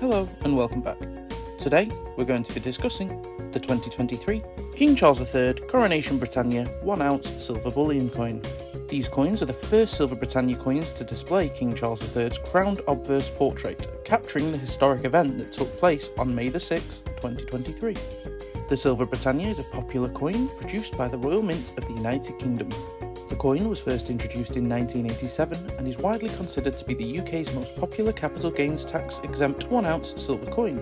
Hello and welcome back. Today we're going to be discussing the 2023 King Charles III Coronation Britannia 1 ounce silver bullion coin. These coins are the first silver Britannia coins to display King Charles III's crowned obverse portrait, capturing the historic event that took place on May 6, 2023. The Silver Britannia is a popular coin produced by the Royal Mint of the United Kingdom. Coin was first introduced in 1987 and is widely considered to be the UK's most popular capital gains tax exempt 1 ounce silver coin.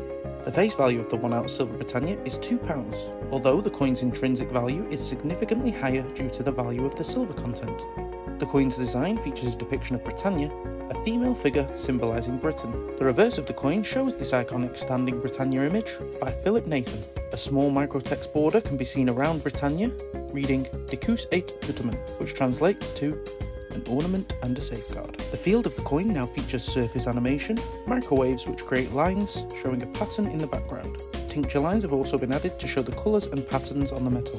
The face value of the 1 ounce Silver Britannia is £2, although the coin's intrinsic value is significantly higher due to the value of the silver content. The coin's design features a depiction of Britannia, a female figure symbolising Britain. The reverse of the coin shows this iconic standing Britannia image by Philip Nathan. A small microtext border can be seen around Britannia, reading Decus et Tutamen, which translates to an ornament and a safeguard. The field of the coin now features surface animation, microwaves which create lines showing a pattern in the background. Tincture lines have also been added to show the colours and patterns on the metal.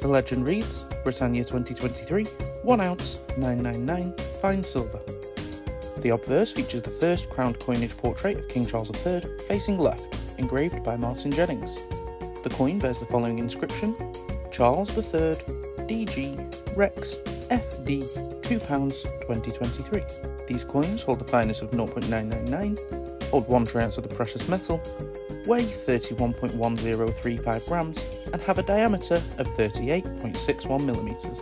The legend reads Britannia 2023, 1 ounce, 999, fine silver. The obverse features the first crowned coinage portrait of King Charles III, facing left, engraved by Martin Jennings. The coin bears the following inscription Charles III, DG, Rex, FD, £2, 2023. These coins hold a fineness of 0.999, hold 1 troy ounce of the precious metal, weigh 31.1035 grams, and have a diameter of 38.61 millimeters.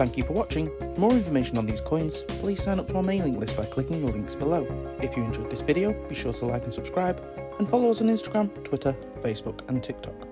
Thank you for watching. For more information on these coins, please sign up to our mailing list by clicking the links below. If you enjoyed this video, be sure to like and subscribe, and follow us on Instagram, Twitter, Facebook and TikTok.